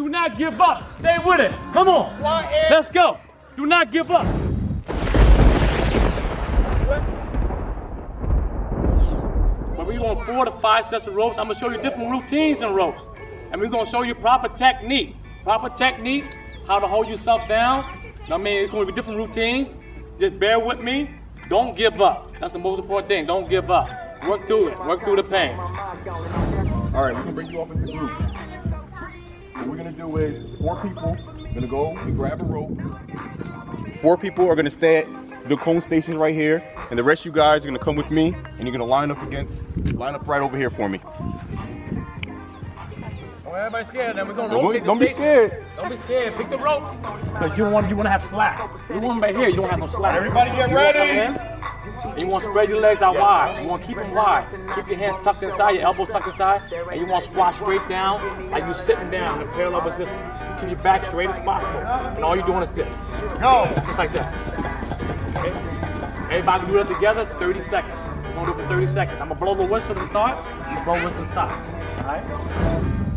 Do not give up. Stay with it. Come on. Let's go. Do not give up. But we want four to five sets of ropes. I'm gonna show you different routines in ropes. And we're gonna show you proper technique. Proper technique, how to hold yourself down. I mean, it's gonna be different routines. Just bear with me. Don't give up. That's the most important thing. Don't give up. Work through it. Work through the pain. All right, we're gonna bring you up into groups. What we're gonna do is four people gonna go and grab a rope. Four people are gonna stay at the cone stations right here, and the rest of you guys are gonna come with me, and you're gonna line up against, line up right over here for me. Everybody's scared. Then we're gonna Don't, the don't be scared. Don't be scared. Pick the rope. Because you want you want to have slack. You want them right here. You don't have no slack. Everybody get You wanna ready. And you want to spread your legs out wide. You want to keep them wide. Keep your hands tucked inside, your elbows tucked inside, and you want to squat straight down like you're sitting down in a parallel position. Keep your back straight as possible. And all you're doing is this. Go. Just like that. Okay? Everybody do that together, 30 seconds. We're gonna do it for 30 seconds. I'm gonna blow the whistle to start, blow the whistle to stop. Alright?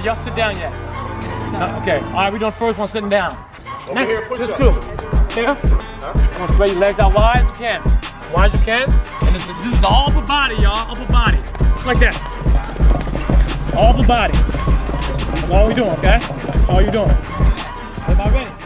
Did y'all sit down yet? No. Okay. All right, we're doing first one sitting down. Over here, push Just up. do. Here. I'm gonna spread your legs out wide as you can. Wide as you can. And this is this is the upper body, y'all. Upper body. Just like that. All the body. That's all we doing, okay? That's all you doing. Everybody ready?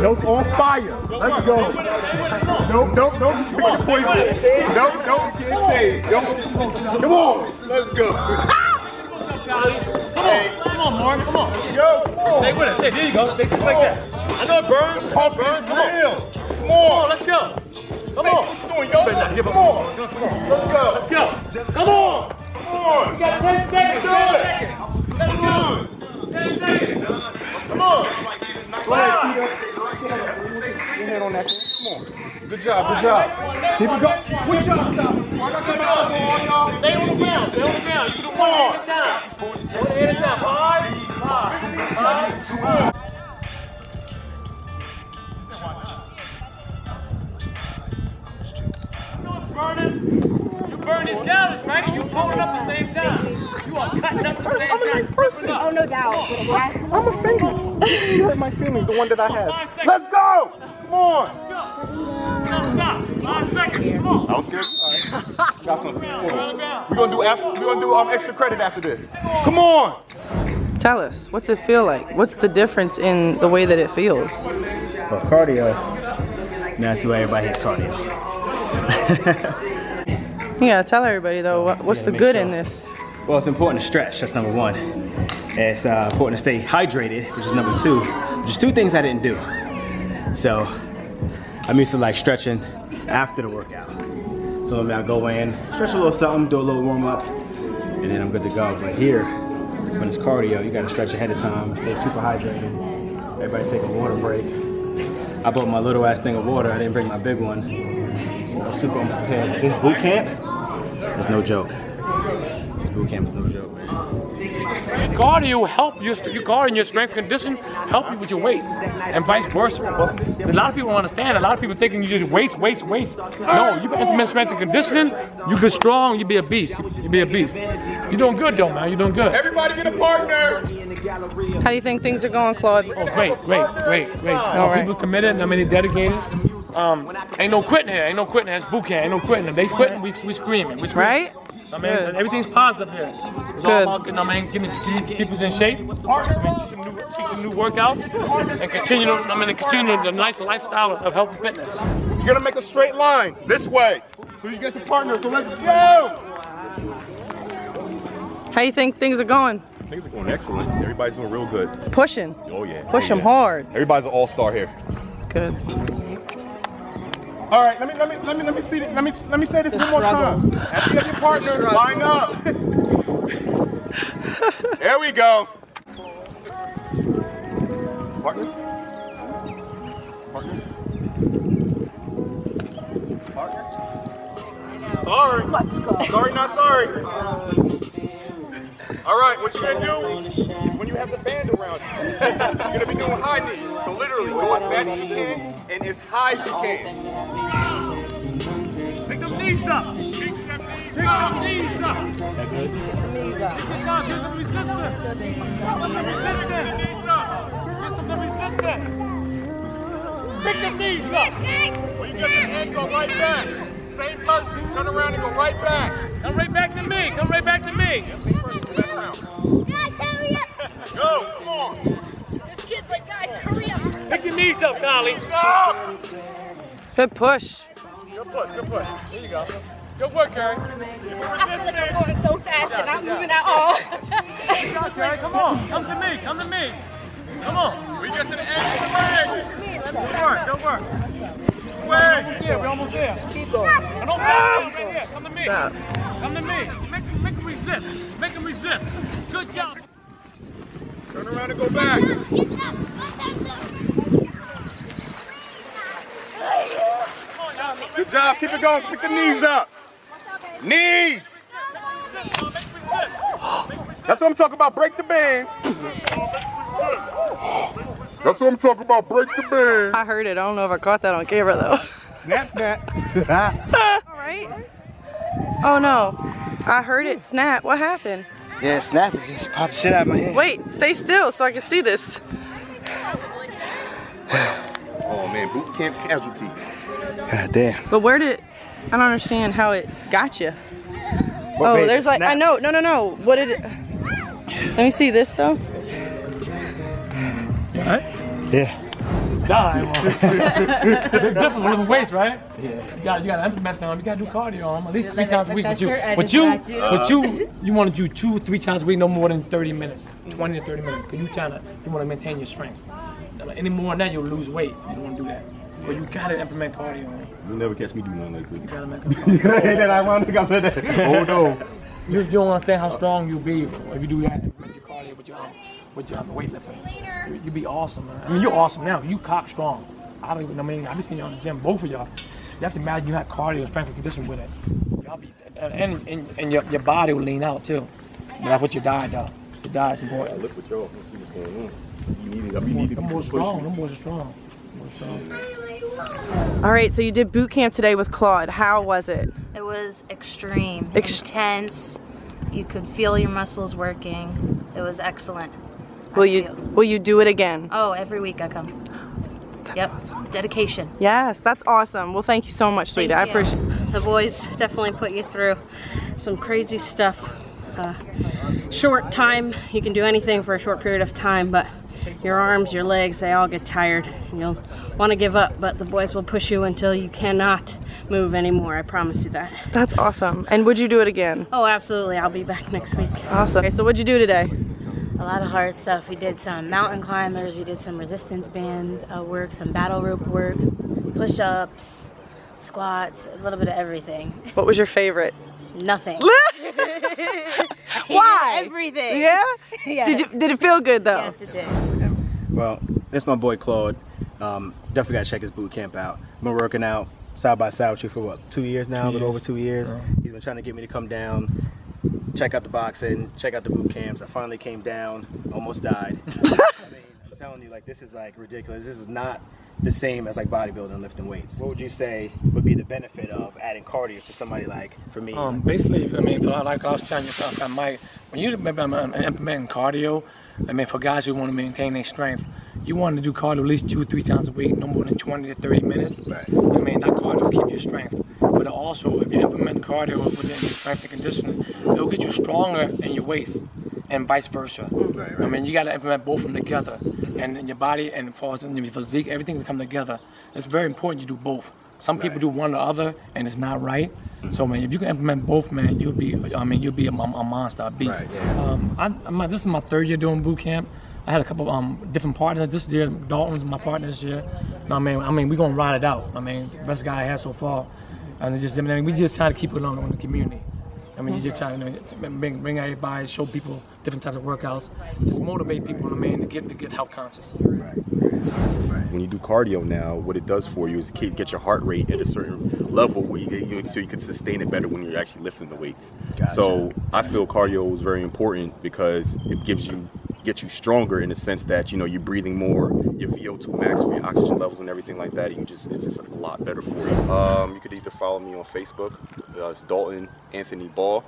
Nope, on fire. Let's go. Nope, nope, nope. Pick your poison. Nope, nope. Say it. Nope. Come on. Let's go. Come on, come on, Mark, come on. Yo, come on. Stay with us. Stay, there you go. Stay just like that. I know it burns. I know it burns. Come on. Come on, let's go. Come on. what you doing, yo? Better not give up. Come on. Come on. Let's go. Let's go. Come on. Come on. We got 10 seconds. Do 10 it. seconds. Let's go. Peter. Your head on that. Come on. Good job, good job. Keep it going. Which shot stop? I got the shot on, y'all. Stay on the ground. Stay on the ground. You can do one at a time. One at a time. Five, five, five. You know it's burning. You burn these calories, right? You total it up the same time. You are cutting up the same I'm a nice person. Oh, no doubt. I'm offended. You hurt my feelings, the one that I Five have. Let's go. Come on. Go. No, stop. Five seconds. Come on. That was good. All right. Got some. We're gonna do after. We're gonna do um extra credit after this. Come on. Tell us, what's it feel like? What's the difference in the way that it feels? Well, cardio. Now that's why everybody hates cardio. Yeah, tell everybody though, what, what's the good sure. in this? Well, it's important to stretch. That's number one. It's uh, important to stay hydrated, which is number two. Which is two things I didn't do. So I'm used to like stretching after the workout. So I mean, I go in, stretch a little something, do a little warm up, and then I'm good to go. But here, when it's cardio, you got to stretch ahead of time, stay super hydrated. Everybody taking water breaks. I bought my little ass thing of water. I didn't bring my big one. So I'm super unprepared. This boot camp is no joke. This boot camp is no joke, man. Cardio help your your cardio and your strength condition help you with your weights and vice versa. A lot of people don't understand. A lot of people thinking you just weights, weights, weights. No, you implement strength and conditioning. You get strong. You be a beast. You be a beast. You're doing good though, man. You're doing good. Everybody get a partner. How do you think things are going, Claude? Oh, great, great, great, great. All right. People committed. I mean, they dedicated. Um, ain't no quitting here. Ain't no quitting. It's boot camp. Ain't no quitting. If they quitting, we we screaming. We screaming. Right? I mean, Good. everything's positive here. It's all about getting, I mean, getting, getting people in shape, I mean, teach some new, teach some new workouts, and continue, to, I mean, continue the nice lifestyle of health and fitness. You're gonna make a straight line this way. So you get your partner. So let's go. How you think things are going? Things are going excellent. Everybody's doing real good. Pushing. Oh yeah. Push oh, them yeah. hard. Everybody's an all-star here. Good. All right, let me let me let me let me see this, let me let me say this one more time. Have your partner, line up. there we go. Partner. Partner. Partner. Sorry. Let's go. Sorry, not sorry. All right, what you're gonna do is when you have the band around you, you're gonna be doing high knees. So literally go as as you can and as high as you can. Pick them knees up. Pick them knees up. That good? Pick up. Here's some resistance. Here's some resistance. Here's some resistance. Pick them knees up. When you get the hand, go right back. Same person, turn around and go right back. Come right back to me. Come right back to me. Go back around. Go, come on. This kid's like, guys, hurry up. Pick your knees up, Dolly. Go. Good push. Good push. Good push. There you go. Good work, Carrie. I feel like I'm going so fast and I'm moving at all. Good job, Carrie. Come on. Come to me. Come to me. Come on. We get to the end of the leg. Good work. Good work. Way. Yeah, we're almost there. Keep going. I don't stop. Ah! Right here. Come to me. job. Come to me. Make, make him resist. Make him resist. Good job. Turn around and go back. Come on, y'all. Make Good job. Keep it going. Pick the knees up. Knees. resist. Make resist. That's what I'm talking about. Break the band. That's what I'm talking about. Break the band. I heard it. I don't know if I caught that on camera though. Snap, snap. All right. Oh no. I heard it snap. What happened? Yeah, snap it just popped shit out of my head. Wait, stay still so I can see this. oh man, boot camp casualty. God damn. But where did I don't understand how it got you. What Oh, there's it like I know. No, no, no. What did it? Let me see this though. Right? Yeah. Die. Well, it's different with lifting weights, right? Yeah. You got you got to implement them. You got to do cardio on 'em at least three times a week. But you, but you, but you, you want to do two, three times a week, no more than 30 minutes, 20 to 30 minutes. Cause you trying to, you want to maintain your strength. Any more than that, you'll lose weight. You don't want to do that. But you got to implement cardio. on 'em. You never catch me do nothing like that. You this. got to make them. that I want to come that. Oh, Hold on. You, you don't understand how strong you'll be if you do that. Implement your cardio with your with your weightlifting. You, you'll be awesome, man. I mean, you're awesome now. You cop strong. I don't even. I mean, I've been seeing you in the gym, both of y'all. You have to imagine you had cardio, strength, and condition with it. Y'all be, and and, and, your, your body will lean out too. But that's what your diet does. Your diet's I important. look with y'all. See what's going on. You need, it. I need to be strong. Them boys are strong. Them boys strong. All right, so you did boot camp today with Claude. How was it? It was extreme, Ex- intense. You could feel your muscles working. It was excellent. I Will you feel- will you do it again? Oh, every week I come. yep. Dedication. Yes, that's awesome. Well, thank you so much, sweetie. I Thank you. appreciate it. The boys definitely put you through some crazy stuff. Uh, short time, you can do anything for a short period of time, but your arms, your legs, they all get tired. And you'll want to give up, but the boys will push you until you cannot move anymore. I promise you that. That's awesome. And would you do it again? Oh, absolutely. I'll be back next week. Awesome. Okay, so what'd you do today? a lot of hard stuff. We did some mountain climbers, we did some resistance band uh, work, some battle rope work, push ups, squats, a little bit of everything. What was your favorite? Nothing. Why? Everything. Yeah? Yes. Did you did it feel good though? Yes, it did. Well, this my boy Claude. Um, definitely gotta check his boot camp out. I've been working out side by side with you for what two years now, a little years. over two years. Yeah. He's been trying to get me to come down, check out the boxing, check out the boot camps. I finally came down, almost died. I mean, I'm telling you, like this is like ridiculous. This is not the same as like bodybuilding and lifting weights. What would you say would be the benefit of adding cardio to somebody like for me? Um, basically, I mean, like I was telling you, I might, when you implement implementing cardio, I mean, for guys who want to maintain their strength, you want to do cardio at least two, or three times a week, no more than 20 to 30 minutes. Right. I mean, that cardio will keep your strength. But also, if you implement cardio within your strength and conditioning, it'll get you stronger in your waist and vice versa. Right, I mean, you got to implement both of them together. And in your body and as in your physique, everything to come together. It's very important you do both. Some people do one or other, and it's not right. So man, if you can implement both, man, you'll be. I mean, you'll be a, a monster, a beast. Right, yeah. um, I, I'm, this is my third year doing boot camp. I had a couple um different partners this year. Dalton's my partner this year. No, I mean, I mean, we're gonna ride it out. I mean, the best guy I had so far, and it's just, I mean, we just try to keep it on in the community. I mean, you just try to to bring, bring everybody, show people different types of workouts, just motivate people, I mean, to get to get health conscious. When you do cardio now, what it does for you is it keep get your heart rate at a certain level where you, you so you can sustain it better when you're actually lifting the weights. Gotcha. So I feel cardio is very important because it gives you gets you stronger in the sense that you know you're breathing more, your VO2 max for your oxygen levels and everything like that. You just it's just a lot better for you. Um, you could either follow me on Facebook, uh, it's Dalton Anthony Ball.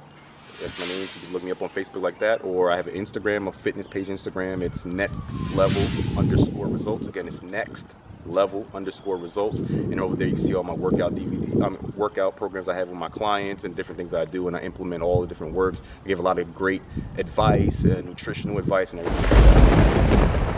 That's my name. You can look me up on Facebook like that, or I have an Instagram, a fitness page Instagram. It's next level underscore results. Again, it's next level underscore results. And over there, you can see all my workout DVD, um, workout programs I have with my clients and different things I do, and I implement all the different works. I give a lot of great advice, uh, nutritional advice, and everything.